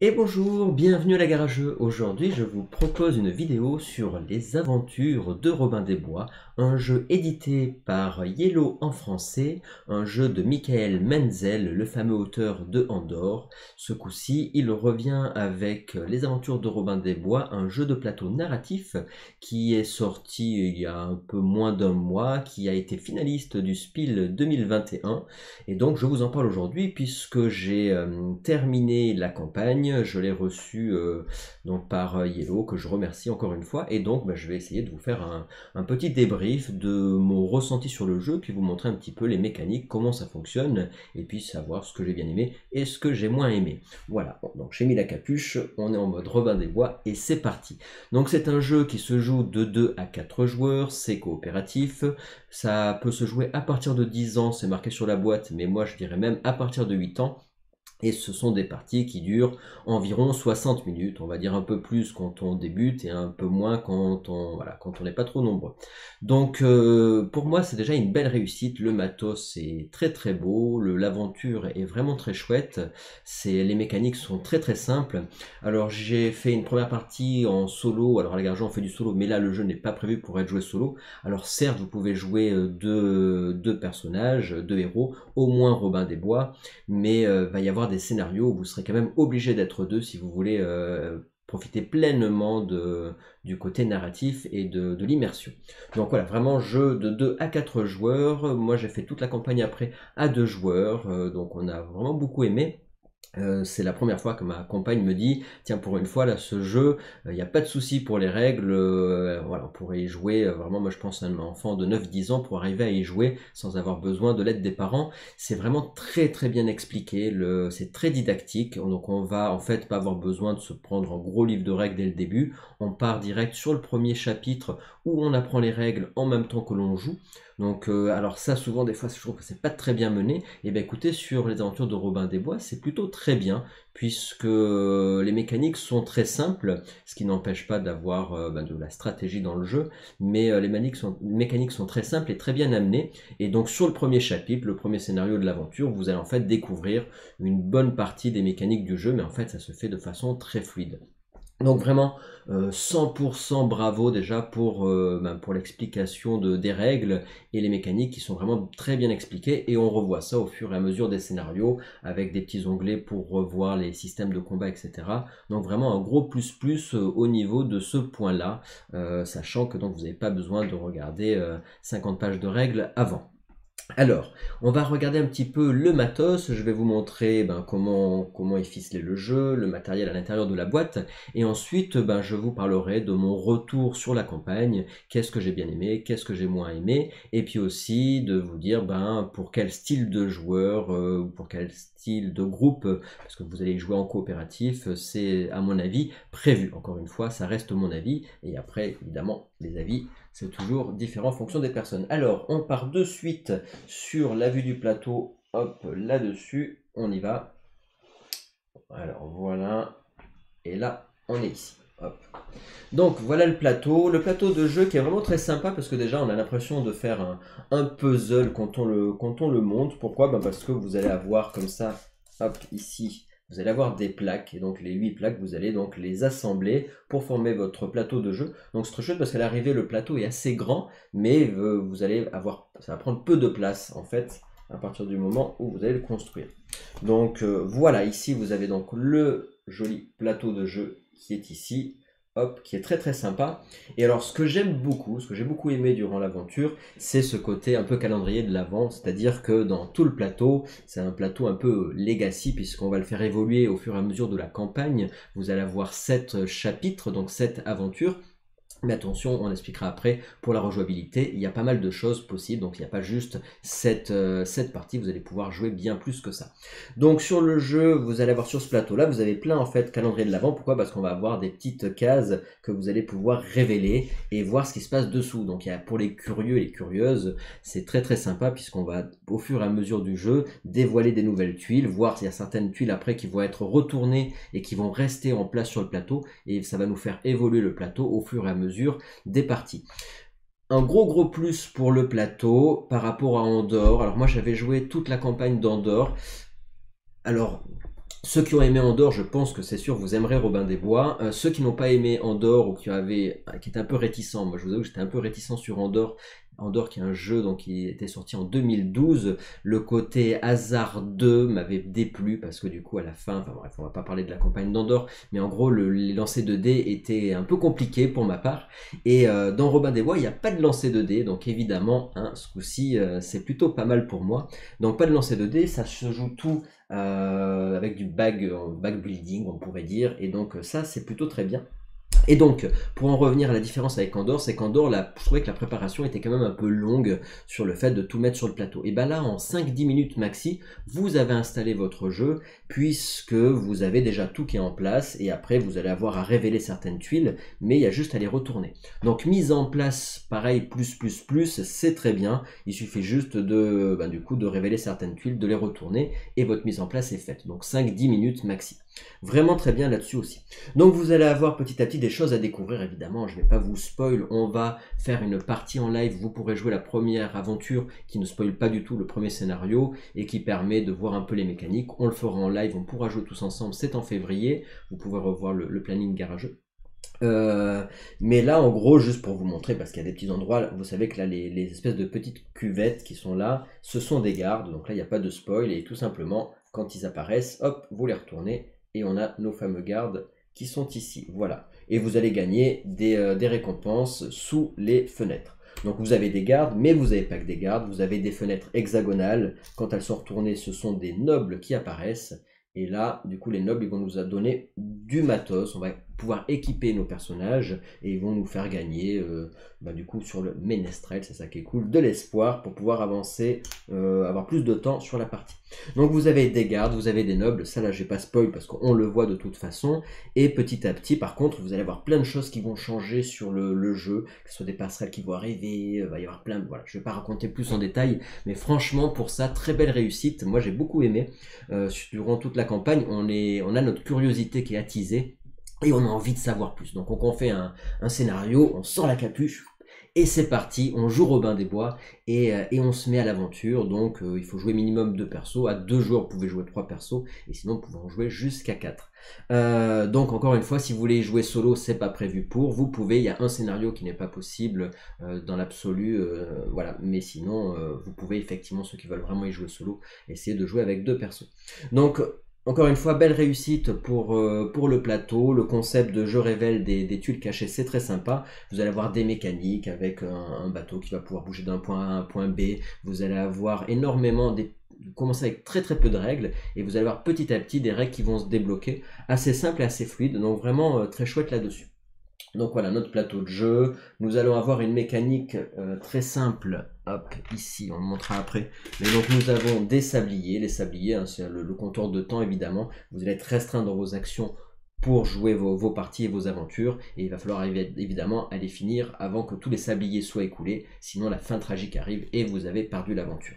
Et bonjour, bienvenue à la Garageux. Aujourd'hui, je vous propose une vidéo sur les aventures de Robin des Bois, un jeu édité par Yellow en français, un jeu de Michael Menzel, le fameux auteur de Andorre. Ce coup-ci, il revient avec les aventures de Robin des Bois, un jeu de plateau narratif qui est sorti il y a un peu moins d'un mois, qui a été finaliste du Spiel 2021. Et donc, je vous en parle aujourd'hui puisque j'ai euh, terminé la campagne je l'ai reçu euh, donc par euh, Yellow, que je remercie encore une fois. Et donc, bah, je vais essayer de vous faire un, petit débrief de mon ressenti sur le jeu, puis vous montrer un petit peu les mécaniques, comment ça fonctionne, et puis savoir ce que j'ai bien aimé et ce que j'ai moins aimé. Voilà, donc j'ai mis la capuche, on est en mode Robin des Bois, et c'est parti. Donc c'est un jeu qui se joue de 2 à 4 joueurs, c'est coopératif, ça peut se jouer à partir de 10 ans, c'est marqué sur la boîte, mais moi je dirais même à partir de 8 ans, et ce sont des parties qui durent environ 60 minutes, on va dire un peu plus quand on débute et un peu moins quand on voilà, quand on n'est pas trop nombreux. Donc euh, pour moi c'est déjà une belle réussite, le matos est très très beau, l'aventure est vraiment très chouette, les mécaniques sont très très simples. Alors j'ai fait une première partie en solo, alors à la Garjon on fait du solo, mais là le jeu n'est pas prévu pour être joué solo. Alors certes vous pouvez jouer euh, deux, deux personnages, deux héros, au moins Robin des Bois, mais euh, va y avoir des scénarios vous serez quand même obligé d'être deux si vous voulez euh, profiter pleinement de, du côté narratif et de, de l'immersion. Donc voilà, vraiment jeu de 2 à 4 joueurs. Moi j'ai fait toute la campagne après à 2 joueurs, euh, donc on a vraiment beaucoup aimé. Euh, c'est la première fois que ma compagne me dit tiens pour une fois là ce jeu il euh, n'y a pas de souci pour les règles euh, voilà on pourrait y jouer vraiment moi je pense à un enfant de 9-10 ans pour arriver à y jouer sans avoir besoin de l'aide des parents. C'est vraiment très très bien expliqué c'est très didactique. Donc on va en fait pas avoir besoin de se prendre un gros livre de règles dès le début. On part direct sur le premier chapitre où on apprend les règles en même temps que l'on joue donc, euh, alors ça, souvent, des fois, je trouve que c'est pas très bien mené. Et eh bien, écoutez, sur les aventures de Robin des Bois, c'est plutôt très bien, puisque euh, les mécaniques sont très simples, ce qui n'empêche pas d'avoir euh, ben, de la stratégie dans le jeu, mais sont, les mécaniques sont très simples et très bien amenées. Et donc, sur le premier chapitre, le premier scénario de l'aventure, vous allez en fait découvrir une bonne partie des mécaniques du jeu, mais en fait, ça se fait de façon très fluide. Donc vraiment 100% euh, bravo déjà pour, euh, ben, l'explication de, des règles et les mécaniques qui sont vraiment très bien expliquées et on revoit ça au fur et à mesure des scénarios avec des petits onglets pour revoir les systèmes de combat etc. Donc vraiment un gros plus plus euh, au niveau de ce point là sachant que donc vous n'avez pas besoin de regarder 50 pages de règles avant. Alors, on va regarder un petit peu le matos, je vais vous montrer ben, comment, comment est ficelé le jeu, le matériel à l'intérieur de la boîte, et ensuite ben, je vous parlerai de mon retour sur la campagne, qu'est-ce que j'ai bien aimé, qu'est-ce que j'ai moins aimé, et puis aussi de vous dire ben, pour quel style de joueur, euh, pour quel style de groupe, parce que vous allez jouer en coopératif, c'est à mon avis prévu. Encore une fois, ça reste mon avis, et après évidemment les avis c'est toujours différent en fonction des personnes. Alors, on part de suite sur la vue du plateau. Hop, là-dessus, on y va. Alors, voilà. Et là, on est ici. Donc voilà le plateau, le plateau de jeu qui est vraiment très sympa parce que déjà on a l'impression de faire un, puzzle quand on le, quand monte. Pourquoi? Ben Parce que vous allez avoir comme ça, hop, ici, vous allez avoir des plaques, et donc les 8 plaques, vous allez donc les assembler pour former votre plateau de jeu. Donc c'est très chouette parce qu'à l'arrivée, le plateau est assez grand, mais euh, vous allez avoir, ça va prendre peu de place en fait, à partir du moment où vous allez le construire. Donc euh, voilà, ici vous avez donc le joli plateau de jeu qui est ici, hop, qui est très très sympa. Et alors ce que j'aime beaucoup, ce que j'ai beaucoup aimé durant l'aventure, c'est ce côté un peu calendrier de l'avant, c'est-à-dire que dans tout le plateau, c'est un plateau un peu legacy puisqu'on va le faire évoluer au fur et à mesure de la campagne. Vous allez avoir 7 chapitres, donc 7 aventures mais attention, on expliquera après, pour la rejouabilité, il y a pas mal de choses possibles, donc il n'y a pas juste cette, euh, cette partie, vous allez pouvoir jouer bien plus que ça. Donc sur le jeu, vous allez avoir sur ce plateau-là, vous avez plein en fait calendrier de l'avant, pourquoi? Parce qu'on va avoir des petites cases que vous allez pouvoir révéler et voir ce qui se passe dessous. Donc pour les curieux et les curieuses, c'est très très sympa puisqu'on va au fur et à mesure du jeu dévoiler des nouvelles tuiles, voir s'il y a certaines tuiles après qui vont être retournées et qui vont rester en place sur le plateau, et ça va nous faire évoluer le plateau au fur et à mesure des parties. Un gros gros plus pour le plateau par rapport à Andorre. Alors moi j'avais joué toute la campagne d'Andorre. Alors ceux qui ont aimé Andorre, je pense que c'est sûr, vous aimerez Robin des Bois. Euh, ceux qui n'ont pas aimé Andorre ou qui avaient, qui étaient un peu réticents, moi je vous avoue que j'étais un peu réticent sur Andorre Andorre qui est un jeu donc qui était sorti en 2012. Le côté hasard 2 m'avait déplu parce que du coup à la fin, enfin bref, on va pas parler de la campagne d'Andorre, mais en gros le, les lancers de dés étaient un peu compliqués pour ma part. Et euh, dans Robin des Bois, il n'y a pas de lancer de dés, donc évidemment, hein, ce coup-ci, euh, c'est plutôt pas mal pour moi. Donc pas de lancer de dés, ça se joue tout euh, avec du bag, bag building, on pourrait dire, et donc ça c'est plutôt très bien. Et donc, pour en revenir à la différence avec Andorre, c'est qu'Andorre, je trouvais que la préparation était quand même un peu longue sur le fait de tout mettre sur le plateau. Et bien là, en 5-10 minutes maxi, vous avez installé votre jeu, puisque vous avez déjà tout qui est en place, et après, vous allez avoir à révéler certaines tuiles, mais il y a juste à les retourner. Donc, mise en place, pareil, plus, plus, plus, c'est très bien. Il suffit juste de, ben, du coup, de révéler certaines tuiles, de les retourner, et votre mise en place est faite. Donc, 5-10 minutes maxi. Vraiment très bien là-dessus aussi. Donc vous allez avoir petit à petit des choses à découvrir évidemment, je ne vais pas vous spoil, on va faire une partie en live, vous pourrez jouer la première aventure qui ne spoil pas du tout le premier scénario et qui permet de voir un peu les mécaniques. On le fera en live, on pourra jouer tous ensemble, c'est en février, vous pouvez revoir le, planning garageux. Euh, mais là, en gros, juste pour vous montrer, parce qu'il y a des petits endroits, vous savez que là, les, les, espèces de petites cuvettes qui sont là, ce sont des gardes, donc là, il n'y a pas de spoil, et tout simplement, quand ils apparaissent, hop, vous les retournez, et on a nos fameux gardes qui sont ici. Voilà. Et vous allez gagner des, euh, récompenses sous les fenêtres. Donc vous avez des gardes, mais vous n'avez pas que des gardes, vous avez des fenêtres hexagonales. Quand elles sont retournées, ce sont des nobles qui apparaissent. Et là, du coup, les nobles, ils vont nous donner du matos. On va pouvoir équiper nos personnages et ils vont nous faire gagner, euh, bah, du coup, sur le ménestrel, c'est ça qui est cool, de l'espoir pour pouvoir avancer, euh, avoir plus de temps sur la partie. Donc vous avez des gardes, vous avez des nobles, ça là, j'ai pas spoil parce qu'on le voit de toute façon. Et petit à petit, par contre, vous allez avoir plein de choses qui vont changer sur le, jeu, que ce soit des passerelles qui vont arriver, il va y avoir plein de... Voilà, je vais pas raconter plus en détail, mais franchement, pour ça, très belle réussite. Moi, j'ai beaucoup aimé. Euh, durant toute la campagne, on, est, on a notre curiosité qui est attisée et on a envie de savoir plus. Donc on fait un, scénario, on sort la capuche, et c'est parti, on joue Robin des Bois et, euh, on se met à l'aventure. Donc euh, il faut jouer minimum deux persos. À deux joueurs, vous pouvez jouer trois persos et sinon vous pouvez en jouer jusqu'à quatre. Euh, donc encore une fois, si vous voulez jouer solo, c'est pas prévu pour. Vous pouvez, il y a un scénario qui n'est pas possible dans l'absolu, voilà. Mais sinon, vous pouvez effectivement ceux qui veulent vraiment y jouer solo, essayer de jouer avec deux persos. Donc encore une fois, belle réussite pour, euh, pour le plateau. Le concept de je révèle des, tuiles cachées, c'est très sympa. Vous allez avoir des mécaniques avec un, bateau qui va pouvoir bouger d'un point A à un point B. Vous allez avoir énormément des commencer avec très très peu de règles et vous allez avoir petit à petit des règles qui vont se débloquer assez simple et assez fluide donc vraiment euh, très chouette là-dessus. Donc voilà notre plateau de jeu. Nous allons avoir une mécanique euh, très simple. Hop, ici, on le montrera après. Mais donc nous avons des sabliers. Les sabliers, hein, c'est le, compteur de temps évidemment. Vous allez être restreint dans vos actions pour jouer vos, vos, parties et vos aventures. Et il va falloir évidemment aller finir avant que tous les sabliers soient écoulés. Sinon la fin tragique arrive et vous avez perdu l'aventure.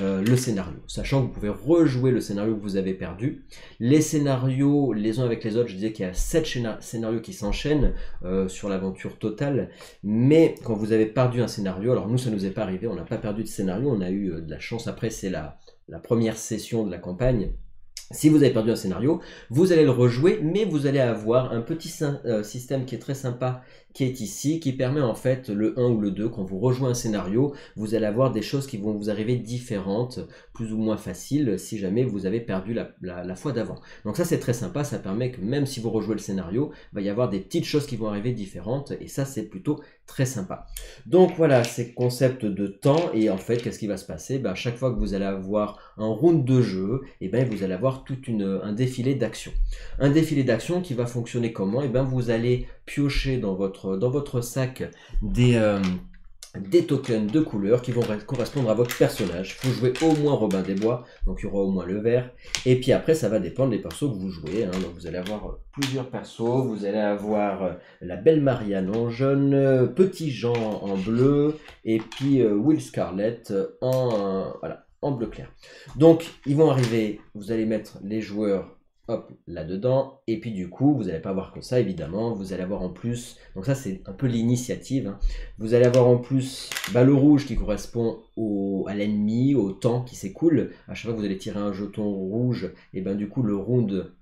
Euh, le scénario, sachant que vous pouvez rejouer le scénario que vous avez perdu. Les scénarios, les uns avec les autres, je disais qu'il y a 7 scénarios qui s'enchaînent euh, sur l'aventure totale, mais quand vous avez perdu un scénario, alors nous ça nous est pas arrivé, on n'a pas perdu de scénario, on a eu euh, de la chance, après c'est la, la première session de la campagne, si vous avez perdu un scénario, vous allez le rejouer, mais vous allez avoir un petit système qui est très sympa qui est ici, qui permet en fait le 1 ou le 2, quand vous rejoignez un scénario, vous allez avoir des choses qui vont vous arriver différentes, plus ou moins faciles, si jamais vous avez perdu la, fois d'avant. Donc ça c'est très sympa, ça permet que même si vous rejouez le scénario, il va y avoir des petites choses qui vont arriver différentes, et ça c'est plutôt très sympa. Donc voilà, c'est concept de temps, et en fait, qu'est-ce qui va se passer? Ben, Chaque fois que vous allez avoir un round de jeu, et eh ben, vous allez avoir tout un défilé d'actions. Un défilé d'actions qui va fonctionner comment? Et eh ben, vous allez piocher dans votre, dans votre sac des, euh, des tokens de couleurs qui vont correspondre à votre personnage. Il faut jouer au moins Robin des Bois, donc il y aura au moins le vert. Et puis après, ça va dépendre des persos que vous jouez. Hein. Donc vous allez avoir plusieurs persos. Vous allez avoir euh, la belle Marianne en jaune, Petit Jean en bleu, et puis euh, Will Scarlett en, voilà, en bleu clair. Donc, ils vont arriver, vous allez mettre les joueurs hop, là-dedans. Et puis du coup, vous n'allez pas avoir que ça, évidemment. Vous allez avoir en plus, donc ça c'est un peu l'initiative. hein. Vous allez avoir en plus bah, le rouge qui correspond au, à l'ennemi, au temps qui s'écoule. À chaque fois que vous allez tirer un jeton rouge, et ben du coup le round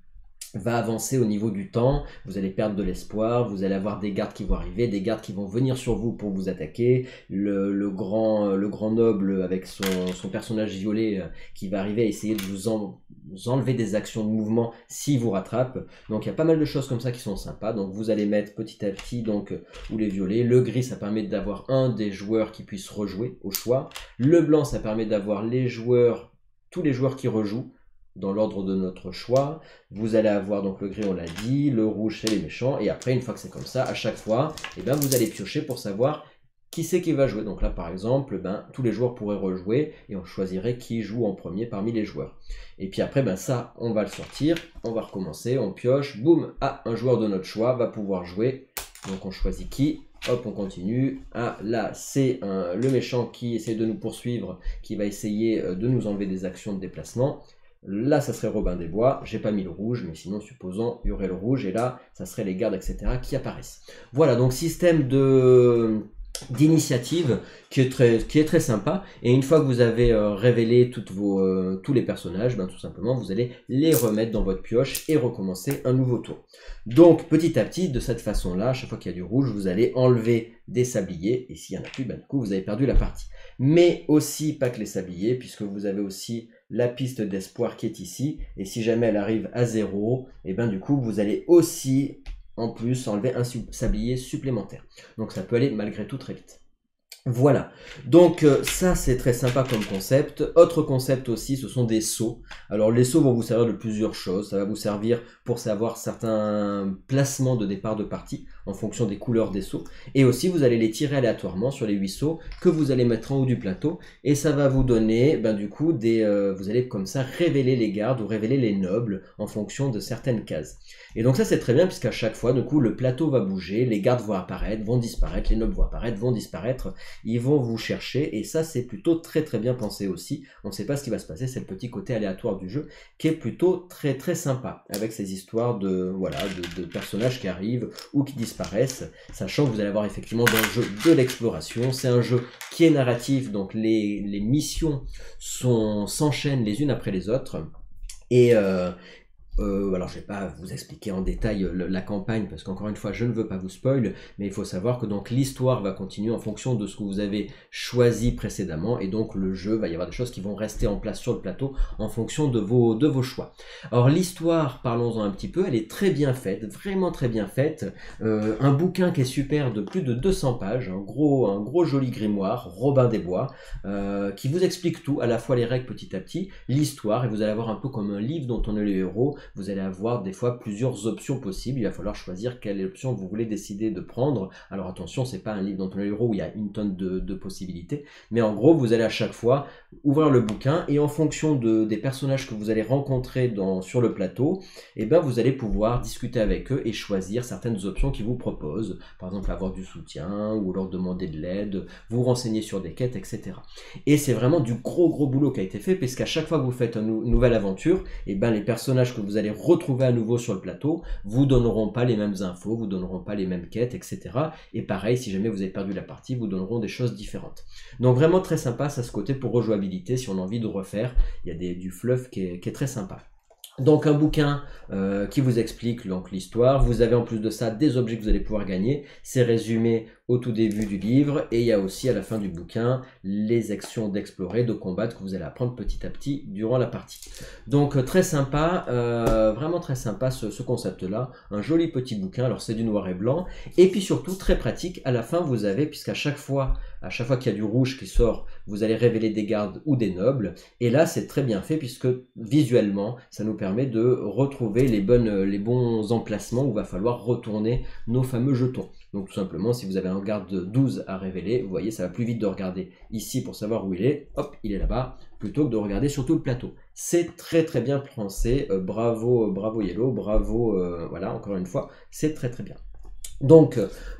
va avancer au niveau du temps, vous allez perdre de l'espoir, vous allez avoir des gardes qui vont arriver, des gardes qui vont venir sur vous pour vous attaquer, le, grand, le grand noble avec son, son personnage violet euh, qui va arriver à essayer de vous, vous enlever des actions de mouvement s'il vous rattrape. Donc il y a pas mal de choses comme ça qui sont sympas. Donc vous allez mettre petit à petit donc euh, ou les violets, le gris ça permet d'avoir un des joueurs qui puisse rejouer au choix, le blanc ça permet d'avoir les joueurs, tous les joueurs qui rejouent dans l'ordre de notre choix. Vous allez avoir donc le gris, on l'a dit, le rouge, c'est les méchants. Et après, une fois que c'est comme ça, à chaque fois, eh ben, vous allez piocher pour savoir qui c'est qui va jouer. Donc là, par exemple, ben, tous les joueurs pourraient rejouer et on choisirait qui joue en premier parmi les joueurs. Et puis après, ben, ça, on va le sortir, on va recommencer, on pioche, boum, ah, un joueur de notre choix va pouvoir jouer. Donc on choisit qui, hop, on continue. Ah, là, c'est le méchant qui essaie de nous poursuivre, qui va essayer euh, de nous enlever des actions de déplacement. Là, ça serait Robin des Bois. J'ai pas mis le rouge, mais sinon, supposons, il y aurait le rouge. Et là, ça serait les gardes, etc. qui apparaissent. Voilà, donc système d'initiative qui est très qui sympa et une fois que vous avez euh, révélé euh, tous les personnages ben tout simplement vous allez les remettre dans votre pioche et recommencer un nouveau tour donc petit à petit de cette façon là chaque fois qu'il y a du rouge vous allez enlever des sabliers et s'il y en a plus ben du coup vous avez perdu la partie mais aussi pas que les sabliers puisque vous avez aussi la piste d'espoir qui est ici et si jamais elle arrive à zéro et ben du coup vous allez aussi en plus enlever un sablier supplémentaire donc ça peut aller malgré tout très vite voilà, donc euh, ça c'est très sympa comme concept. Autre concept aussi, ce sont des sauts. Alors les sauts vont vous servir de plusieurs choses. Ça va vous servir pour savoir certains placements de départ de partie en fonction des couleurs des sauts. Et aussi vous allez les tirer aléatoirement sur les 8 sauts que vous allez mettre en haut du plateau. Et ça va vous donner, ben, du coup, des, euh, vous allez comme ça révéler les gardes ou révéler les nobles en fonction de certaines cases. Et donc ça c'est très bien puisqu'à chaque fois, du coup, le plateau va bouger, les gardes vont apparaître, vont disparaître, les nobles vont apparaître, vont disparaître ils vont vous chercher et ça c'est plutôt très très bien pensé aussi. On ne sait pas ce qui va se passer, c'est le petit côté aléatoire du jeu qui est plutôt très très sympa avec ces histoires de voilà de personnages qui arrivent ou qui disparaissent, sachant que vous allez avoir effectivement dans le jeu de l'exploration. C'est un jeu qui est narratif, donc les, les missions sont s'enchaînent les unes après les autres. Et, euh, euh, alors, je vais pas vous expliquer en détail euh, la campagne parce qu'encore une fois, je ne veux pas vous spoil, mais il faut savoir que donc l'histoire va continuer en fonction de ce que vous avez choisi précédemment et donc le jeu va y avoir des choses qui vont rester en place sur le plateau en fonction de vos de vos choix. Alors l'histoire, parlons-en un petit peu, elle est très bien faite, vraiment très bien faite. Euh, un bouquin qui est super de plus de 200 pages, un gros un gros joli grimoire, Robin des Bois, qui vous explique tout, à la fois les règles petit à petit, l'histoire et vous allez avoir un peu comme un livre dont on est le héros vous allez avoir des fois plusieurs options possibles. Il va falloir choisir quelle option vous voulez décider de prendre. Alors attention, c'est pas un livre dont on est le héros où il y a une tonne de, possibilités. Mais en gros, vous allez à chaque fois ouvrir le bouquin et en fonction de, des personnages que vous allez rencontrer sur le plateau, eh ben, vous allez pouvoir discuter avec eux et choisir certaines options qu'ils vous proposent. Par exemple, avoir du soutien ou leur demander de l'aide, vous renseigner sur des quêtes, etc. Et c'est vraiment du gros gros boulot qui a été fait, puisqu'à chaque fois que vous faites une nou- nouvelle aventure, et ben les personnages que vous allez retrouver à nouveau sur le plateau vous donneront pas les mêmes infos, vous donneront pas les mêmes quêtes, etc. Et pareil, si jamais vous avez perdu la partie, vous donneront des choses différentes. Donc vraiment très sympa, ça ce côté pour rejouabilité, si on a envie de refaire, il y a du fluff qui est, qui est très sympa. Donc un bouquin euh, qui vous explique donc l'histoire. Vous avez en plus de ça des objets que vous allez pouvoir gagner. C'est résumé au tout début du livre et il y a aussi à la fin du bouquin les actions d'explorer, de combattre que vous allez apprendre petit à petit durant la partie. Donc euh, très sympa, euh, vraiment très sympa ce, ce concept-là. Un joli petit bouquin. Alors c'est du noir et blanc et puis surtout très pratique. À la fin vous avez puisqu'à chaque fois à chaque fois qu'il y a du rouge qui sort, vous allez révéler des gardes ou des nobles. Et là, c'est très bien fait puisque visuellement, ça nous permet de retrouver les, bonnes, les bons emplacements où va falloir retourner nos fameux jetons. Donc tout simplement, si vous avez un garde de 12 à révéler, vous voyez, ça va plus vite de regarder ici pour savoir où il est. Hop, il est là-bas, plutôt que de regarder sur tout le plateau. C'est très très bien pensé. Euh, bravo, bravo Yellow, bravo, euh, voilà, encore une fois, c'est très très bien. Donc,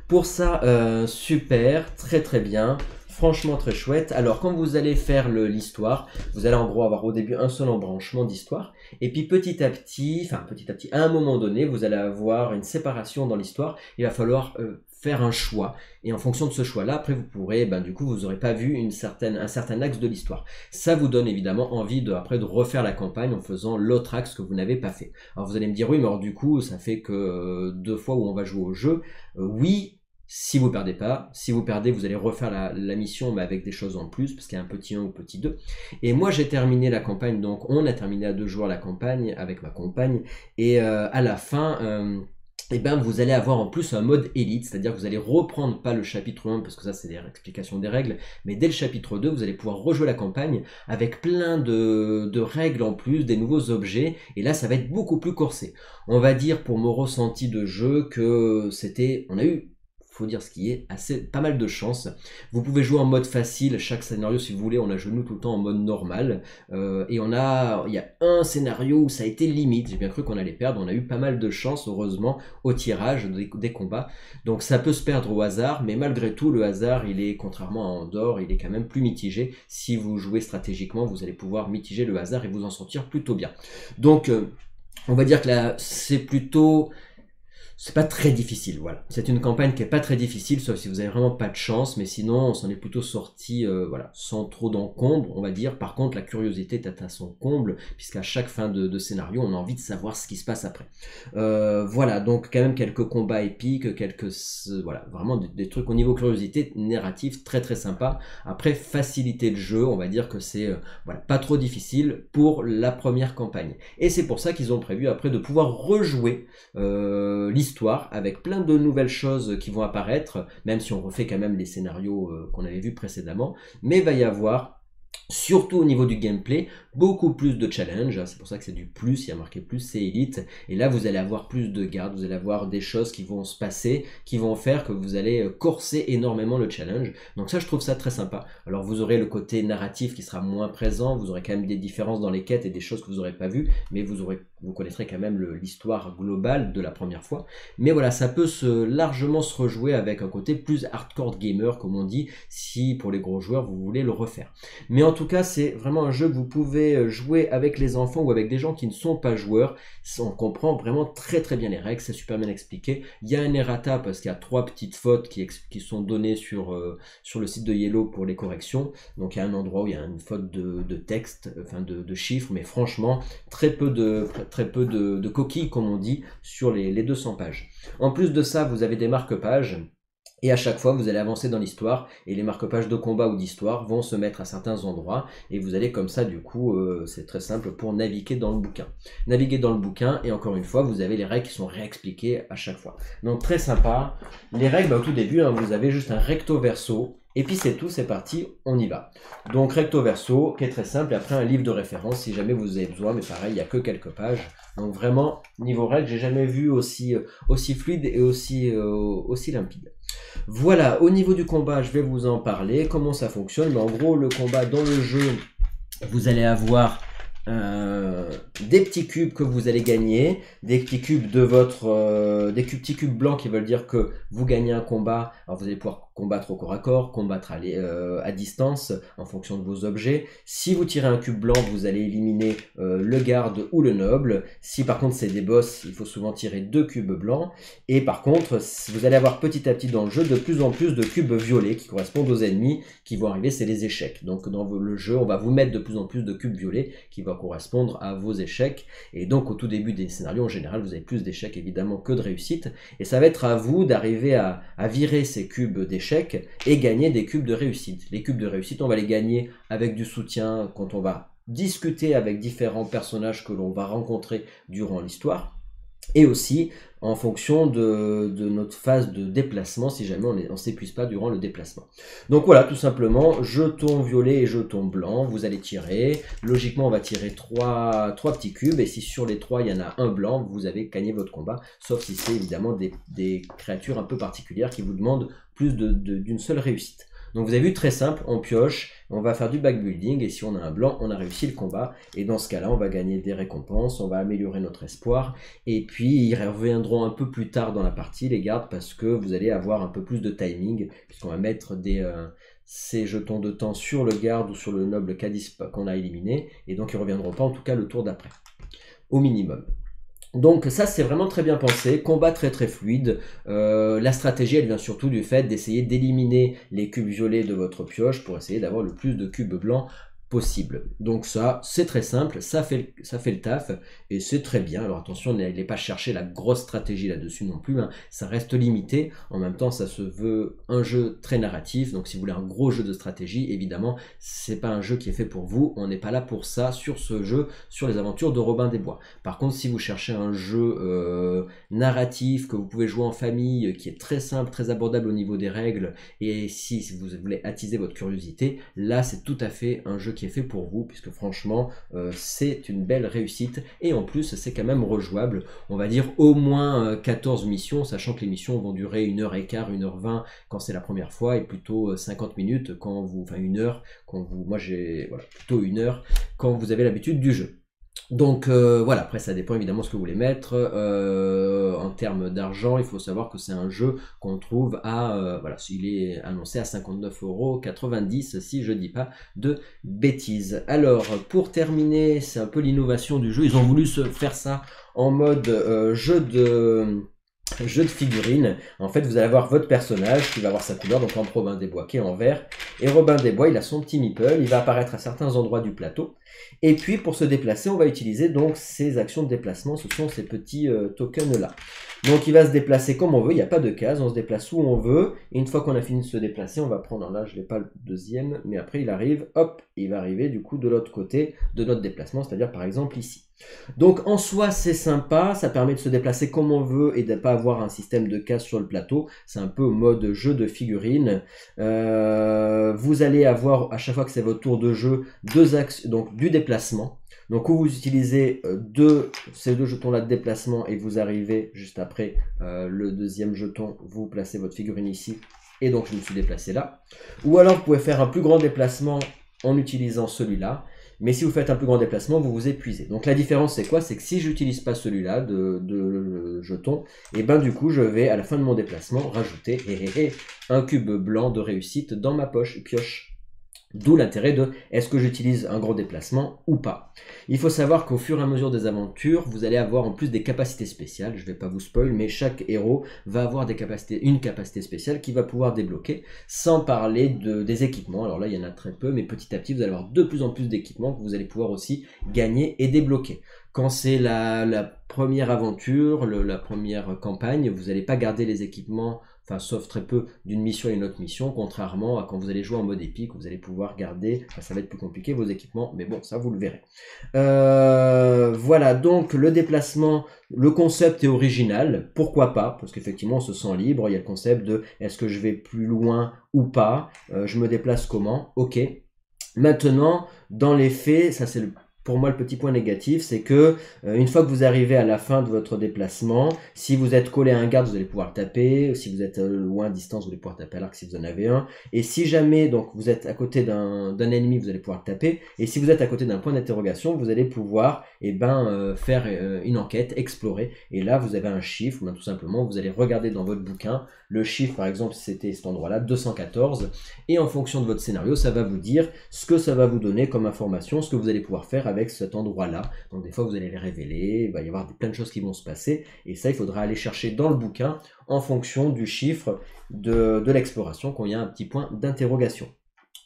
pour ça, euh, super, très très bien. franchement très chouette. Alors quand vous allez faire l'histoire, vous allez en gros avoir au début un seul embranchement d'histoire, et puis petit à petit, enfin petit à petit, à un moment donné, vous allez avoir une séparation dans l'histoire. Il va falloir euh, un choix. Et en fonction de ce choix-là, après, vous pourrez, ben, du coup, vous n'aurez pas vu une certaine, un certain axe de l'histoire. Ça vous donne évidemment envie de, après, de refaire la campagne en faisant l'autre axe que vous n'avez pas fait. Alors vous allez me dire, oui, mais alors du coup, ça fait que euh, deux fois où on va jouer au jeu. Euh, oui, si vous perdez pas, si vous perdez, vous allez refaire la, mission, mais avec des choses en plus, parce qu'il y a un petit 1 ou petit 2. Et moi, j'ai terminé la campagne, donc on a terminé à deux joueurs la campagne avec ma compagne, et euh, à la fin, et eh ben vous allez avoir en plus un mode élite, c'est-à-dire que vous allez reprendre pas le chapitre 1 parce que ça c'est des explications des règles, mais dès le chapitre 2 vous allez pouvoir rejouer la campagne avec plein de, de règles en plus, des nouveaux objets, et là ça va être beaucoup plus corsé. On va dire pour mon ressenti de jeu que c'était, on a eu faut dire ce qui est, assez pas mal de chance. Vous pouvez jouer en mode facile, chaque scénario si vous voulez, on a joué nous tout le temps en mode normal. Euh, et on a, il y a un scénario où ça a été limite, j'ai bien cru qu'on allait perdre, on a eu pas mal de chance heureusement au tirage des, combats. Donc ça peut se perdre au hasard, mais malgré tout le hasard il est, contrairement à Andorre, il est quand même plus mitigé. Si vous jouez stratégiquement, vous allez pouvoir mitiger le hasard et vous en sortir plutôt bien. Donc euh, on va dire que là c'est plutôt c'est pas très difficile, voilà. C'est une campagne qui est pas très difficile, sauf si vous avez vraiment pas de chance, mais sinon on s'en est plutôt sorti, euh, voilà, sans trop d'encombre, on va dire. Par contre, la curiosité est à son comble, puisqu'à chaque fin de, scénario, on a envie de savoir ce qui se passe après. Euh, voilà, donc quand même quelques combats épiques, quelques, voilà, vraiment des, trucs au niveau curiosité narratif très très sympa. Après, facilité de jeu, on va dire que c'est, euh, voilà, pas trop difficile pour la première campagne. Et c'est pour ça qu'ils ont prévu après de pouvoir rejouer l'histoire avec plein de nouvelles choses qui vont apparaître, même si on refait quand même les scénarios euh, qu'on avait vus précédemment. Mais va y avoir Surtout au niveau du gameplay, beaucoup plus de challenge, c'est pour ça que c'est du plus, il y a marqué plus, c'est élite, et là vous allez avoir plus de gardes, vous allez avoir des choses qui vont se passer, qui vont faire que vous allez euh, corser énormément le challenge, donc ça je trouve ça très sympa. Alors vous aurez le côté narratif qui sera moins présent, vous aurez quand même des différences dans les quêtes et des choses que vous n'aurez pas vues, mais vous aurez vous connaîtrez quand même l'histoire globale de la première fois. Mais voilà, ça peut se, largement se rejouer avec un côté plus hardcore gamer, comme on dit, si pour les gros joueurs vous voulez le refaire. Mais en tout cas, c'est vraiment un jeu que vous pouvez euh, jouer avec les enfants ou avec des gens qui ne sont pas joueurs. On comprend vraiment très très bien les règles, c'est super bien expliqué. Il y a un errata parce qu'il y a trois petites fautes qui, sont données sur, euh, sur le site de Yellow pour les corrections. Donc il y a un endroit où il y a une faute de, texte, enfin de, de chiffres, mais franchement, très peu de très peu de, coquilles, comme on dit, sur les, les 200 pages. En plus de ça, vous avez des marque-pages. Et à chaque fois, vous allez avancer dans l'histoire et les marque-pages de combat ou d'histoire vont se mettre à certains endroits et vous allez comme ça, du coup, euh, c'est très simple pour naviguer dans le bouquin. Naviguer dans le bouquin et encore une fois, vous avez les règles qui sont réexpliquées à chaque fois. Donc très sympa. Les règles, bah, au tout début, hein, vous avez juste un recto verso et puis c'est tout, c'est parti, on y va. Donc recto verso, qui est très simple, et après un livre de référence si jamais vous avez besoin, mais pareil, il n'y a que quelques pages. Donc vraiment, niveau règles, j'ai jamais vu aussi, euh, fluide et aussi, euh, aussi limpide. Voilà, au niveau du combat, je vais vous en parler, comment ça fonctionne. Mais en gros, le combat dans le jeu, vous allez avoir euh, des petits cubes que vous allez gagner, des petits cubes de votre, des petits cubes blancs qui veulent dire que vous gagnez un combat. Alors vous allez pouvoir combattre au corps à corps, combattre à, euh, à, distance en fonction de vos objets. Si vous tirez un cube blanc, vous allez éliminer euh, le garde ou le noble. Si par contre c'est des boss, il faut souvent tirer deux cubes blancs. Et par contre, vous allez avoir petit à petit dans le jeu de plus en plus de cubes violets qui correspondent aux ennemis qui vont arriver, c'est les échecs. Donc dans le jeu, on va vous mettre de plus en plus de cubes violets qui vont correspondre à vos échecs. Et donc au tout début des scénarios, en général, vous avez plus d'échecs évidemment que de réussites. Et ça va être à vous d'arriver à, à virer ces cubes d'échecs et gagner des cubes de réussite. Les cubes de réussite, on va les gagner avec du soutien quand on va discuter avec différents personnages que l'on va rencontrer durant l'histoire et aussi en fonction de, notre phase de déplacement si jamais on ne s'épuise pas durant le déplacement. Donc voilà, tout simplement, jeton violet et jeton blanc, vous allez tirer. Logiquement, on va tirer trois, petits cubes, et si sur les trois, il y en a un blanc, vous avez gagné votre combat, sauf si c'est évidemment des, des, créatures un peu particulières qui vous demandent plus d'une seule réussite. Donc vous avez vu, très simple, on pioche, on va faire du backbuilding, et si on a un blanc, on a réussi le combat, et dans ce cas-là, on va gagner des récompenses, on va améliorer notre espoir, et puis ils reviendront un peu plus tard dans la partie, les gardes, parce que vous allez avoir un peu plus de timing, puisqu'on va mettre des, euh, ces jetons de temps sur le garde ou sur le noble qu'on a éliminé, et donc ils reviendront pas en tout cas le tour d'après, au minimum. Donc ça c'est vraiment très bien pensé, combat très très fluide, euh, la stratégie elle vient surtout du fait d'essayer d'éliminer les cubes violets de votre pioche pour essayer d'avoir le plus de cubes blancs possible. Donc ça, c'est très simple, ça fait, ça fait le taf, et c'est très bien. Alors attention, n'allez pas chercher la grosse stratégie là-dessus non plus, hein. ça reste limité. En même temps, ça se veut un jeu très narratif, donc si vous voulez un gros jeu de stratégie, évidemment, c'est pas un jeu qui est fait pour vous, on n'est pas là pour ça sur ce jeu, sur les aventures de Robin des Bois. Par contre, si vous cherchez un jeu euh, narratif que vous pouvez jouer en famille, qui est très simple, très abordable au niveau des règles, et si vous voulez attiser votre curiosité, là c'est tout à fait un jeu qui est fait pour vous, puisque franchement, euh, c'est une belle réussite. Et en plus, c'est quand même rejouable. On va dire au moins 14 euh, missions, sachant que les missions vont durer une heure et quart, une heure 20 quand c'est la première fois, et plutôt 50 euh, minutes quand vous, enfin une heure quand vous, moi j'ai, voilà, plutôt une heure quand vous avez l'habitude du jeu. Donc euh, voilà, après ça dépend évidemment ce que vous voulez mettre. Euh, en termes d'argent, il faut savoir que c'est un jeu qu'on trouve à, euh, voilà, il est annoncé à 59,90€ si je dis pas de bêtises. Alors pour terminer, c'est un peu l'innovation du jeu. Ils ont voulu se faire ça en mode jeu de jeu de figurines. En fait, vous allez avoir votre personnage qui va avoir sa couleur, donc en Robin des Bois qui est en vert. Et Robin des Bois, il a son petit meeple, il va apparaître à certains endroits du plateau. Et puis, pour se déplacer, on va utiliser donc ces actions de déplacement, ce sont ces petits euh, tokens-là. Donc, il va se déplacer comme on veut, il n'y a pas de case, on se déplace où on veut. Et une fois qu'on a fini de se déplacer, on va prendre, là, je n'ai pas le deuxième, mais après, il arrive, hop, il va arriver du coup de l'autre côté de notre déplacement, c'est-à-dire par exemple ici. Donc en soi c'est sympa, ça permet de se déplacer comme on veut et de ne pas avoir un système de casse sur le plateau. C'est un peu au mode jeu de figurines. Euh, vous allez avoir à chaque fois que c'est votre tour de jeu deux axes, donc du déplacement. Donc où vous utilisez euh, deux, ces deux jetons là de déplacement et vous arrivez juste après euh, le deuxième jeton, vous placez votre figurine ici et donc je me suis déplacé là. Ou alors vous pouvez faire un plus grand déplacement en utilisant celui-là. Mais si vous faites un plus grand déplacement, vous vous épuisez. Donc la différence c'est quoi? C'est que si j'utilise pas celui-là de, jeton, et ben du coup je vais à la fin de mon déplacement rajouter un cube blanc de réussite dans ma poche pioche. D'où l'intérêt de est-ce que j'utilise un gros déplacement ou pas? Il faut savoir qu'au fur et à mesure des aventures, vous allez avoir en plus des capacités spéciales. Je ne vais pas vous spoil, mais chaque héros va avoir une capacité spéciale qui va pouvoir débloquer, sans parler de, des équipements. Alors là, il y en a très peu, mais petit à petit, vous allez avoir de plus en plus d'équipements que vous allez pouvoir aussi gagner et débloquer. Quand c'est la, première aventure, la première campagne, vous n'allez pas garder les équipements enfin sauf très peu d'une mission à une autre mission, contrairement à quand vous allez jouer en mode épique, vous allez pouvoir garder, ça va être plus compliqué vos équipements, mais bon, ça vous le verrez. Euh, voilà, donc le déplacement, le concept est original, pourquoi pas, parce qu'effectivement on se sent libre, il y a le concept de est-ce que je vais plus loin ou pas, euh, je me déplace comment, ok. Maintenant, dans les faits, ça c'est le pour moi, le petit point négatif, c'est que euh, une fois que vous arrivez à la fin de votre déplacement, si vous êtes collé à un garde, vous allez pouvoir taper. Si vous êtes euh, loin à distance, vous allez pouvoir taper à l'arc si vous en avez un. Et si jamais donc vous êtes à côté d'un ennemi, vous allez pouvoir taper. Et si vous êtes à côté d'un point d'interrogation, vous allez pouvoir eh ben, euh, faire une enquête, explorer. Et là, vous avez un chiffre. Ben, tout simplement, vous allez regarder dans votre bouquin le chiffre, par exemple, c'était cet endroit-là, 214. Et en fonction de votre scénario, ça va vous dire ce que ça va vous donner comme information, ce que vous allez pouvoir faire avec cet endroit-là. Donc des fois, vous allez les révéler, il va y avoir plein de choses qui vont se passer, et ça, il faudra aller chercher dans le bouquin en fonction du chiffre de, l'exploration, quand il y a un petit point d'interrogation.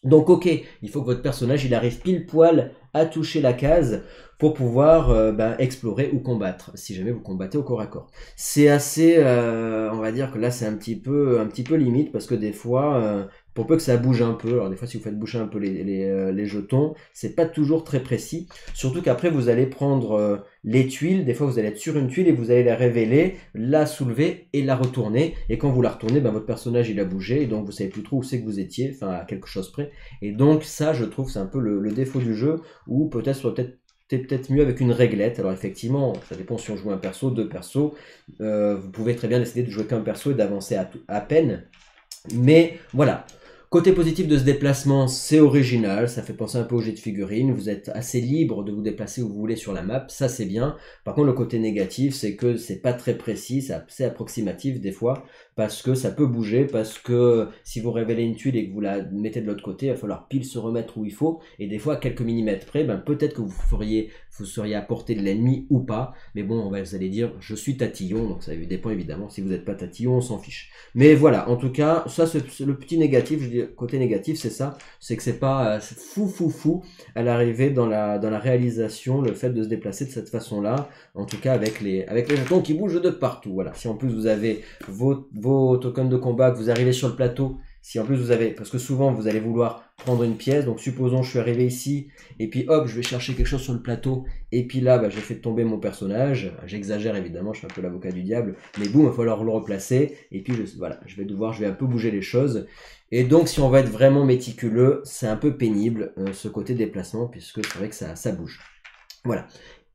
Donc ok, il faut que votre personnage il arrive pile poil à toucher la case pour pouvoir euh, bah, explorer ou combattre, si jamais vous combattez au corps à corps. C'est assez, euh, on va dire que là c'est un petit peu, un petit peu limite parce que des fois, euh, pour peu que ça bouge un peu. Alors des fois, si vous faites bouger un peu les, euh, jetons, c'est pas toujours très précis. Surtout qu'après, vous allez prendre euh, les tuiles. Des fois, vous allez être sur une tuile et vous allez la révéler, la soulever et la retourner. Et quand vous la retournez, ben, votre personnage il a bougé et donc vous savez plus trop où c'est que vous étiez, enfin à quelque chose près. Et donc ça, je trouve, c'est un peu le, défaut du jeu ou peut-être peut-être peut-être mieux avec une réglette. Alors effectivement, ça dépend si on joue un perso, deux persos. Euh, vous pouvez très bien décider de jouer qu'un perso et d'avancer à peine. Mais voilà, Côté positif de ce déplacement, c'est original, ça fait penser un peu au jet de figurines, vous êtes assez libre de vous déplacer où vous voulez sur la map, ça c'est bien. Par contre le côté négatif, c'est que c'est pas très précis, c'est approximatif des fois, parce que ça peut bouger, parce que si vous révélez une tuile et que vous la mettez de l'autre côté, il va falloir pile se remettre où il faut, et des fois à quelques millimètres près, ben, peut-être que vous feriez, vous seriez à portée de l'ennemi ou pas, mais bon, on va, vous allez dire, je suis tatillon, donc ça dépend évidemment, si vous n'êtes pas tatillon, on s'en fiche. Mais voilà, en tout cas, ça c'est le petit négatif, je côté négatif, c'est ça, c'est que c'est pas euh, fou fou fou à l'arrivée dans la, dans la réalisation, le fait de se déplacer de cette façon-là, en tout cas avec les, avec les jetons qui bougent de partout. Voilà, si en plus vous avez vos, vos tokens de combat, que vous arrivez sur le plateau, si en plus vous avez, parce que souvent vous allez vouloir prendre une pièce, donc supposons je suis arrivé ici, et puis hop, je vais chercher quelque chose sur le plateau, et puis là, bah, j'ai fait tomber mon personnage, j'exagère évidemment, je suis un peu l'avocat du diable, mais boum, il va falloir le replacer, et puis voilà, je vais devoir, je vais un peu bouger les choses, et donc si on va être vraiment méticuleux, c'est un peu pénible, euh, ce côté déplacement, puisque c'est vrai que ça, ça bouge. Voilà.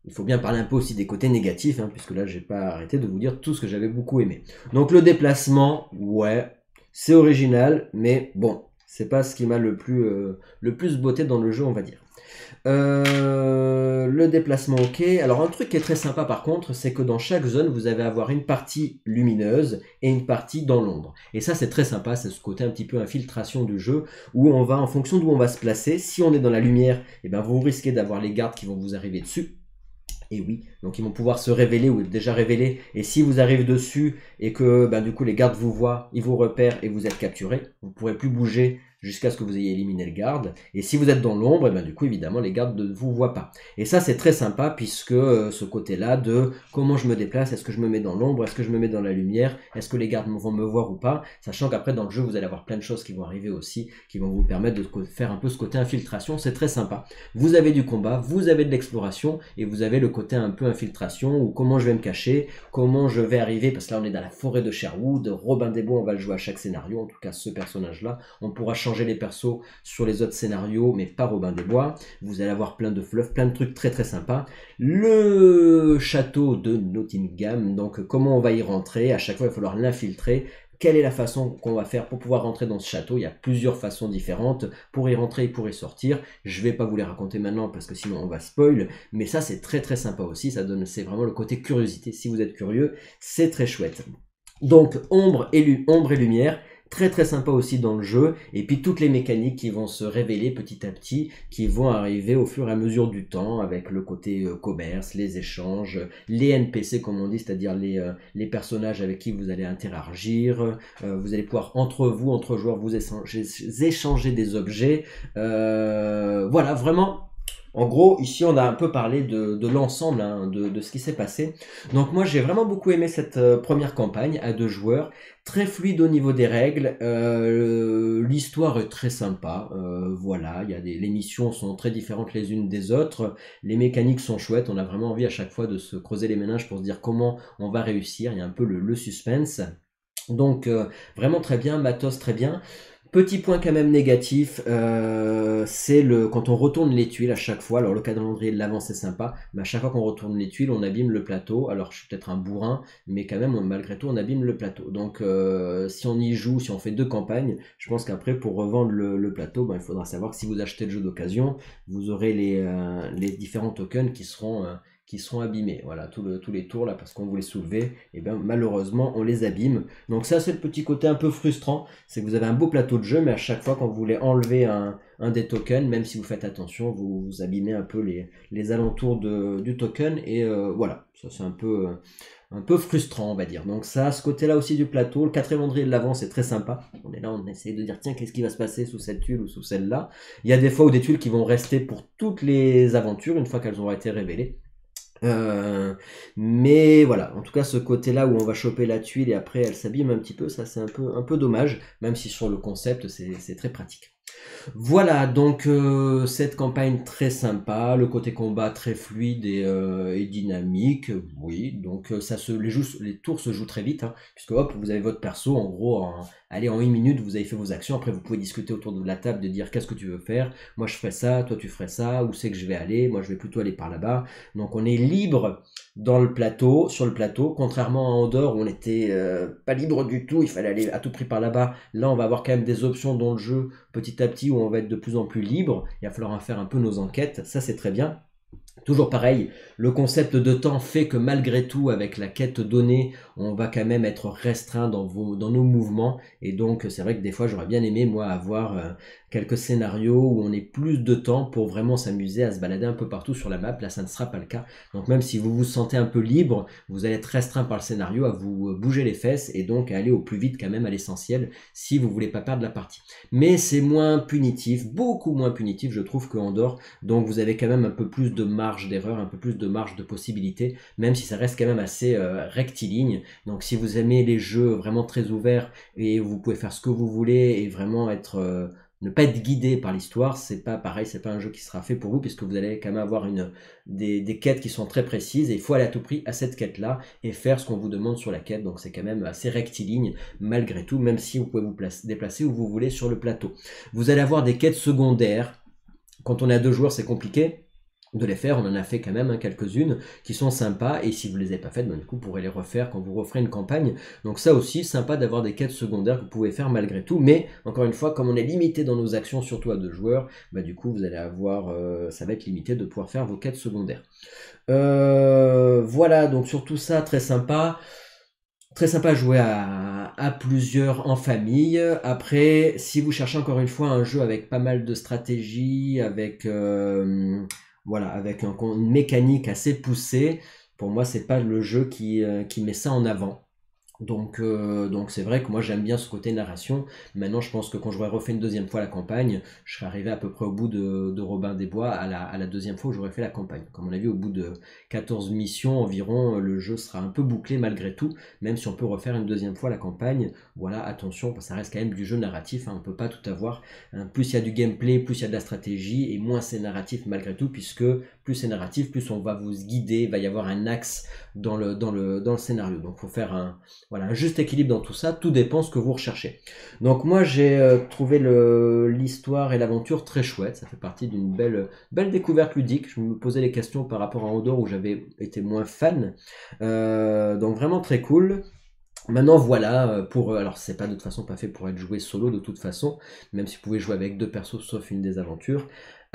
Il faut bien parler un peu aussi des côtés négatifs, hein, puisque là, j'ai pas arrêté de vous dire tout ce que j'avais beaucoup aimé. Donc le déplacement, ouais, c'est original, mais bon, c'est pas ce qui m'a le plus euh, le plus beauté dans le jeu, on va dire. Euh, le déplacement ok. Alors un truc qui est très sympa par contre, c'est que dans chaque zone, vous allez avoir une partie lumineuse et une partie dans l'ombre. Et ça c'est très sympa, c'est ce côté un petit peu infiltration du jeu, où on va, en fonction d'où on va se placer, si on est dans la lumière, eh ben vous risquez d'avoir les gardes qui vont vous arriver dessus. Et oui, donc ils vont pouvoir se révéler ou être déjà révélés. Et si vous arrivez dessus et que ben, du coup les gardes vous voient, ils vous repèrent et vous êtes capturé, vous ne pourrez plus bouger jusqu'à ce que vous ayez éliminé le garde. Et si vous êtes dans l'ombre, et eh ben du coup évidemment les gardes ne vous voient pas. Et ça c'est très sympa puisque euh, ce côté-là de comment je me déplace, est-ce que je me mets dans l'ombre, est-ce que je me mets dans la lumière, est-ce que les gardes vont me voir ou pas, sachant qu'après dans le jeu vous allez avoir plein de choses qui vont arriver aussi, qui vont vous permettre de faire un peu ce côté infiltration, c'est très sympa. Vous avez du combat, vous avez de l'exploration et vous avez le côté un peu infiltration ou comment je vais me cacher, comment je vais arriver, parce que là on est dans la forêt de Sherwood, Robin des Bois on va le jouer à chaque scénario, en tout cas ce personnage-là, on pourra les persos sur les autres scénarios, mais pas Robin des Bois. Vous allez avoir plein de fluff, plein de trucs très très sympas. Le château de Nottingham, donc comment on va y rentrer? À chaque fois, il va falloir l'infiltrer. Quelle est la façon qu'on va faire pour pouvoir rentrer dans ce château? Il y a plusieurs façons différentes pour y rentrer et pour y sortir. Je vais pas vous les raconter maintenant parce que sinon on va spoil, mais ça c'est très très sympa aussi. Ça donne, c'est vraiment le côté curiosité. Si vous êtes curieux, c'est très chouette. Donc ombre et, ombre et lumière, Très très sympa aussi dans le jeu. Et puis toutes les mécaniques qui vont se révéler petit à petit, qui vont arriver au fur et à mesure du temps avec le côté euh, commerce, les échanges, les NPC comme on dit, c'est-à-dire les, euh, les personnages avec qui vous allez interagir. Euh, vous allez pouvoir entre vous, entre joueurs, vous échanger des objets. voilà, vraiment en gros, ici, on a un peu parlé de, l'ensemble, hein, de, ce qui s'est passé. Donc moi, j'ai vraiment beaucoup aimé cette euh, première campagne à deux joueurs. Très fluide au niveau des règles. Euh, l'histoire est très sympa. Euh, voilà, il y a des, les missions sont très différentes les unes des autres. Les mécaniques sont chouettes. On a vraiment envie à chaque fois de se creuser les méninges pour se dire comment on va réussir. Il y a un peu le, suspense. Donc vraiment très bien, matos très bien. Petit point quand même négatif, euh, c'est le quand on retourne les tuiles à chaque fois. Alors le calendrier de l'avant c'est sympa, mais à chaque fois qu'on retourne les tuiles, on abîme le plateau. Alors je suis peut-être un bourrin, mais quand même malgré tout on abîme le plateau. Donc euh, si on y joue, si on fait deux campagnes, je pense qu'après pour revendre le, plateau, ben, il faudra savoir que si vous achetez le jeu d'occasion, vous aurez les, euh, les différents tokens qui seront qui seront abîmés. Voilà, tous les tours là, parce qu'on voulait soulever, et eh bien malheureusement on les abîme. Donc ça c'est le petit côté un peu frustrant, c'est que vous avez un beau plateau de jeu, mais à chaque fois quand vous voulez enlever un, des tokens, même si vous faites attention, vous, abîmez un peu les, alentours du token, et euh, voilà, ça c'est un peu... frustrant, on va dire. Donc ça, ce côté-là aussi du plateau, le quatrième vendredi de l'avant, c'est très sympa. On est là, on essaie de dire, tiens, qu'est-ce qui va se passer sous cette tuile ou sous celle-là? Il y a des fois où des tuiles qui vont rester pour toutes les aventures, une fois qu'elles auront été révélées. Euh, mais voilà, en tout cas ce côté-là où on va choper la tuile et après elle s'abîme un petit peu, ça c'est un peu, un peu dommage, même si sur le concept c'est très pratique. Voilà, donc euh, cette campagne très sympa, le côté combat très fluide et, euh, dynamique, oui, donc euh, ça se, les, les tours se jouent très vite, hein, puisque hop, vous avez votre perso, en gros, allez, en une minute, vous avez fait vos actions, après vous pouvez discuter autour de la table, de dire qu'est-ce que tu veux faire, moi je ferai ça, toi tu ferais ça, où c'est que je vais aller, moi je vais plutôt aller par là-bas, donc on est libre dans le plateau, sur le plateau, contrairement à Andorre où on n'était pas libre du tout, il fallait aller à tout prix par là-bas, là on va avoir quand même des options dans le jeu petit à petit où on va être de plus en plus libre, il va falloir faire un peu nos enquêtes, ça c'est très bien. Toujours pareil, le concept de temps fait que malgré tout, avec la quête donnée, on va quand même être restreint dans, vos, dans nos mouvements. Et donc, c'est vrai que des fois, j'aurais bien aimé, moi, avoir euh, quelques scénarios où on ait plus de temps pour vraiment s'amuser à se balader un peu partout sur la map. Là, ça ne sera pas le cas. Donc, même si vous vous sentez un peu libre, vous allez être restreint par le scénario à vous euh, bouger les fesses et donc à aller au plus vite quand même à l'essentiel si vous voulez pas perdre la partie. Mais c'est moins punitif, beaucoup moins punitif, je trouve, que Andorre. Donc, vous avez quand même un peu plus de marge d'erreur, un peu plus de marge de possibilité, même si ça reste quand même assez euh, rectiligne. Donc si vous aimez les jeux vraiment très ouverts et vous pouvez faire ce que vous voulez et vraiment être euh, ne pas être guidé par l'histoire, c'est pas pareil, c'est pas un jeu qui sera fait pour vous puisque vous allez quand même avoir une, des, quêtes qui sont très précises et il faut aller à tout prix à cette quête-là et faire ce qu'on vous demande sur la quête. Donc c'est quand même assez rectiligne malgré tout, même si vous pouvez vous déplacer où vous voulez sur le plateau. Vous allez avoir des quêtes secondaires. Quand on est à deux joueurs, c'est compliqué de les faire. On en a fait quand même hein, quelques-unes qui sont sympas et si vous les avez pas faites, ben, du coup, vous pourrez les refaire quand vous referez une campagne. Donc ça aussi, sympa d'avoir des quêtes secondaires que vous pouvez faire malgré tout. Mais encore une fois, comme on est limité dans nos actions, surtout à deux joueurs, bah, du coup, vous allez avoir, euh, ça va être limité de pouvoir faire vos quêtes secondaires. Euh, voilà, donc sur tout ça, très sympa. Très sympa à jouer à, à, plusieurs en famille. Après, si vous cherchez encore une fois un jeu avec pas mal de stratégie, avec euh, voilà, avec une mécanique assez poussée. Pour moi, c'est pas le jeu qui, euh, qui met ça en avant. Donc, euh, donc c'est vrai que moi j'aime bien ce côté narration. Maintenant, je pense que quand j'aurais refait une deuxième fois la campagne, je serais arrivé à peu près au bout de, Robin des Bois à la, la deuxième fois où j'aurais fait la campagne. Comme on a vu, au bout de 14 missions environ, le jeu sera un peu bouclé malgré tout, même si on peut refaire une deuxième fois la campagne. Voilà, attention, ça reste quand même du jeu narratif, hein, on peut pas tout avoir. Hein. Plus il y a du gameplay, plus il y a de la stratégie, et moins c'est narratif malgré tout, puisque plus c'est narratif, plus on va vous guider, il va y avoir un axe dans le, scénario. Donc faut faire un voilà, un juste équilibre dans tout ça, tout dépend ce que vous recherchez. Donc moi j'ai euh, trouvé l'histoire et l'aventure très chouette, ça fait partie d'une belle, belle découverte ludique. Je me posais les questions par rapport à Andorre où j'avais été moins fan. Euh, donc vraiment très cool. Maintenant voilà, euh, pour alors c'est pas de toute façon pas fait pour être joué solo de toute façon, même si vous pouvez jouer avec deux persos sauf une des aventures.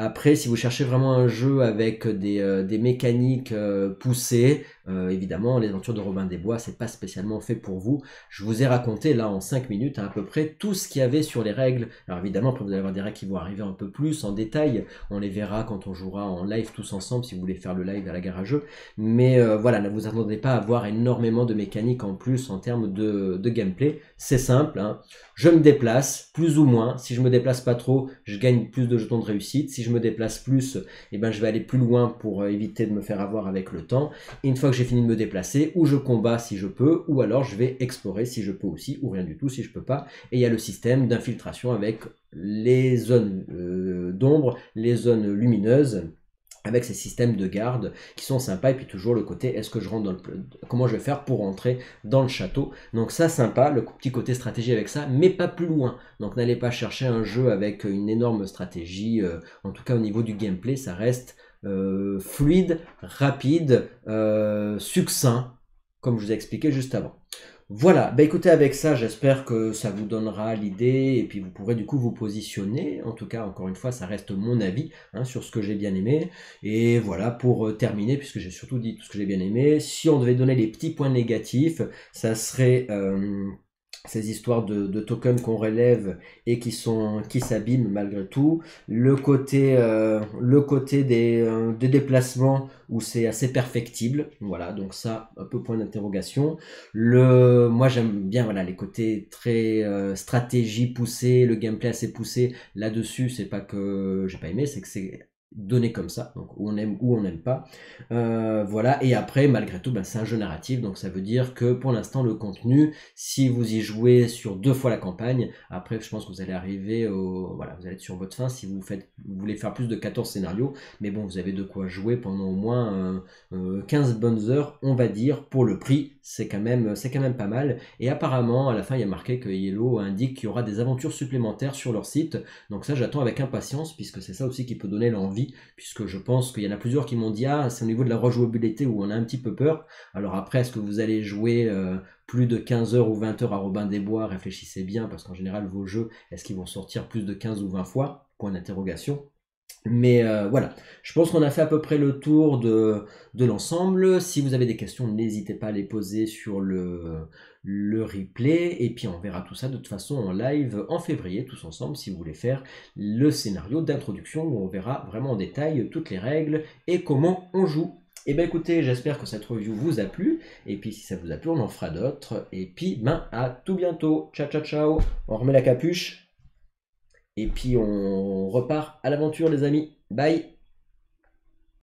Après, si vous cherchez vraiment un jeu avec des, euh, mécaniques euh, poussées, euh, évidemment, les aventures de Robin des Bois, c'est pas spécialement fait pour vous. Je vous ai raconté là en 5 minutes à, peu près tout ce qu'il y avait sur les règles. Alors évidemment, après vous allez avoir des règles qui vont arriver un peu plus en détail. On les verra quand on jouera en live tous ensemble si vous voulez faire le live à la gare jeu. Mais voilà, ne vous attendez pas à avoir énormément de mécaniques en plus en termes de, gameplay. C'est simple, hein. je me déplace plus ou moins. Si je me déplace pas trop, je gagne plus de jetons de réussite. Si je me déplace plus, eh ben, je vais aller plus loin pour euh, éviter de me faire avoir avec le temps. Une fois que j'ai fini de me déplacer, ou je combats si je peux, ou alors je vais explorer si je peux aussi, ou rien du tout si je peux pas. Et il y a le système d'infiltration avec les zones euh, d'ombre, les zones lumineuses avec ces systèmes de garde qui sont sympas. Et puis toujours le côté est-ce que je rentre dans le comment je vais faire pour rentrer dans le château. Donc ça sympa le petit côté stratégie avec ça mais pas plus loin. Donc n'allez pas chercher un jeu avec une énorme stratégie euh, en tout cas au niveau du gameplay ça reste euh, fluide rapide euh, succinct comme je vous ai expliqué juste avant voilà, bah écoutez, avec ça, j'espère que ça vous donnera l'idée et puis vous pourrez du coup vous positionner. En tout cas, encore une fois, ça reste mon avis hein, sur ce que j'ai bien aimé. Et voilà, pour euh, terminer, puisque j'ai surtout dit tout ce que j'ai bien aimé, si on devait donner les petits points négatifs, ça serait... ces histoires de, tokens qu'on relève et qui sont qui s'abîment malgré tout. Le côté euh, le côté des, euh, des déplacements où c'est assez perfectible. Voilà donc ça un peu point d'interrogation. Le moi j'aime bien voilà les côtés très euh, stratégie poussée le gameplay assez poussé là dessus c'est pas que j'ai pas aimé c'est que c'est donné comme ça, donc où on aime ou on n'aime pas. Euh, voilà, et après, malgré tout, ben, c'est un jeu narratif, donc ça veut dire que pour l'instant, le contenu, si vous y jouez sur deux fois la campagne, après, je pense que vous allez arriver au. Voilà, vous allez être sur votre fin si vous, faites, vous voulez faire plus de 14 scénarios, mais bon, vous avez de quoi jouer pendant au moins 15 euh, bonnes heures, on va dire, pour le prix, c'est quand, même, quand même pas mal. Et apparemment, à la fin, il y a marqué que Yellow indique qu'il y aura des aventures supplémentaires sur leur site, donc ça, j'attends avec impatience, puisque c'est ça aussi qui peut donner l'envie puisque je pense qu'il y en a plusieurs qui m'ont dit ah c'est au niveau de la rejouabilité où on a un petit peu peur. Alors après est-ce que vous allez jouer euh, plus de 15 heures ou 20 heures à Robin des Bois? Réfléchissez bien parce qu'en général vos jeux est-ce qu'ils vont sortir plus de 15 ou 20 fois? Point d'interrogation. Mais euh, voilà, je pense qu'on a fait à peu près le tour de, de l'ensemble. Si vous avez des questions, n'hésitez pas à les poser sur le, le replay. Et puis on verra tout ça de toute façon en live en février, tous ensemble, si vous voulez faire le scénario d'introduction où on verra vraiment en détail toutes les règles et comment on joue. Et eh bien écoutez, j'espère que cette review vous a plu. Et puis si ça vous a plu, on en fera d'autres. Et puis ben à tout bientôt. Ciao ciao ciao. On remet la capuche. Et puis on repart à l'aventure les amis. Bye